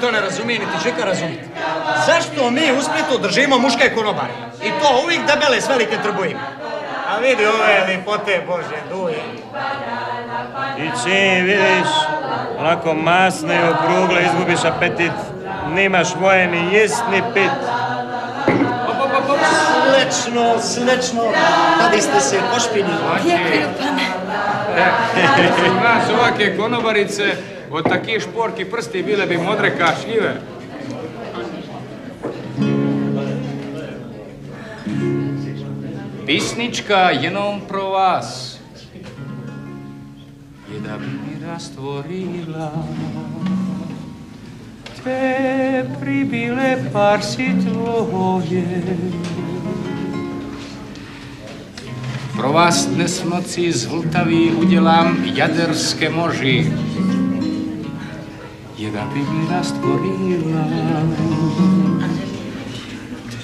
to ne razumijem, niti čeka razumiti. Zašto mi u Splitu držimo muške konobare? I to uvijek debele s velikim trbuima. A vidi ove lipote, Bože, duje. I čim vidiš, onako masne i okrugle, izgubiš apetit, nimaš moje ni jest ni pit. Slečno, slečno, kada ste se pošpinili. Nas ovake konobarice od takih šporki prsti bile bi modre kašljive. Pisnička jenom pro vas je da bi mi rastvorila te pribile parsi tvoje. Pro vás dnes noci z udělám jaderské moži. jedna Biblia stvorila.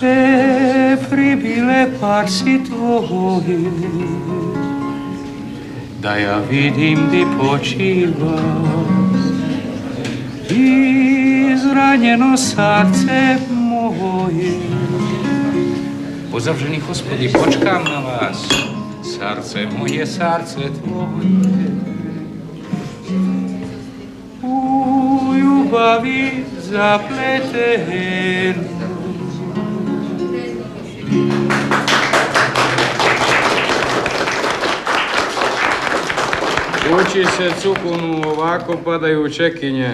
Te pribile parsi tvoji, da ja vidim di počiva. Izranjeno srce moje. Pozdravženi gospodi, počkam na vas, srce moje, srce tvoje. Ljubavi zapleteno. Uči se cukunu, ovako padaju čekinje,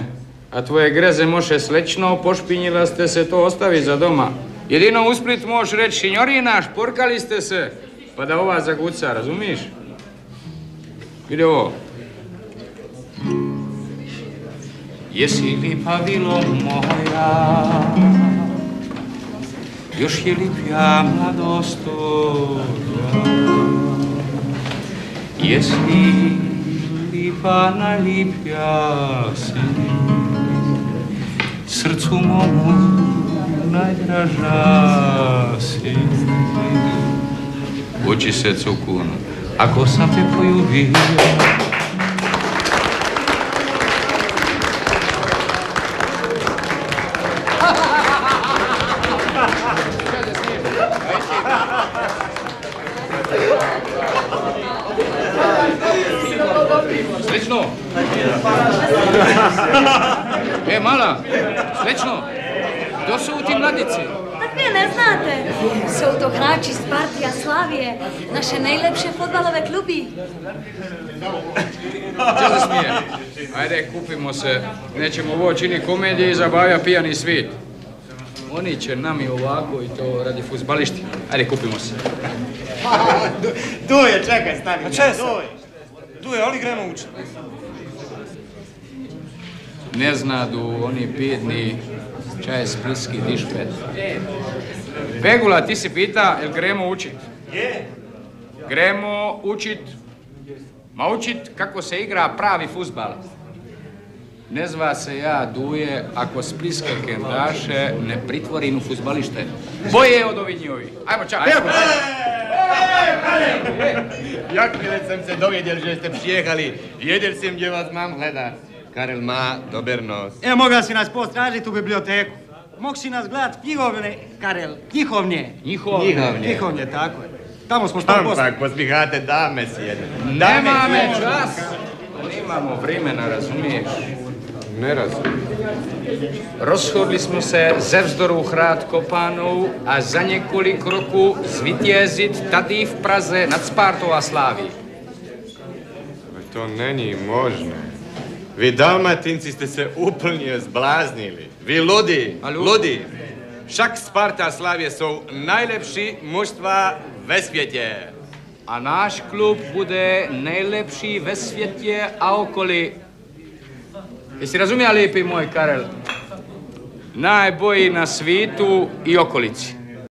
a tvoje greze moše slečno, pošpinjila ste se, to ostavi za doma. Jedino u Split možeš reći, sinjorina, šporkali ste se, pa da ova zaguca, razumiš? Vidi ovo. Jesi li pavilo moja, još je li pja mladost tvoja? Jesi li pa nalipja si, srcu momu najdraža si. Uči se cukun, ako sam te poljubio, Srećno! E, mala, srećno! To su u ti mladici. Tak vi ne znate. Jsou to hráči z Partija Slavije, naše nejlepše fotbalové kluby. Če se smije? Ajde, kupimo se. Nećemo ovo čini komedije i zabavlja pijani svit. Oni će nami ovako i to radi fuzbališti. Ajde, kupimo se. Duje, čekaj, stani. A če se? Duje. Tu je, ali gremo učiti. Ne znadu oni bidni čaj splitski dišpet. Pegula, ti si pita, jel gremo učit? Je. Gremo učit, ma učit kako se igra pravi fuzbal. Ne zva se ja duje ako spliske kendaše ne pritvorim u fuzbalište. Boje od ovih njihovi. Ajmo čak. Jak mile jsem se dověděl, že jste přijechali. Věděl jsem, že vás mám hledat. Karel má dober nos. E, mogao si nas postražiti u biblioteku. Mog si nas gledat knjigovne, Karel, njihovnje. Njihov. Njihovnje. Njihovnje, tako je. Tamo smo sto posto. Ampak, posmihate dame s jedne. Nemamo čas. Nemamo vremena, razumiješ? Ne razumijem. Rozhodli smo se ze vzdoru hrát Kopanou a za několik roků zvítězit tady v Praze nad Spartou a Sláví. To není možné. Vi dalmatinci ste se úplne zbláznili. Ludi, Alo? ludi. Však Sparta a Slavie sú najlepší mužstva ve svete. A náš klub bude nejlepší ve světě a okolí. Jesi razumija, lijepi moj Karel? Najbolji na svijetu i okolici.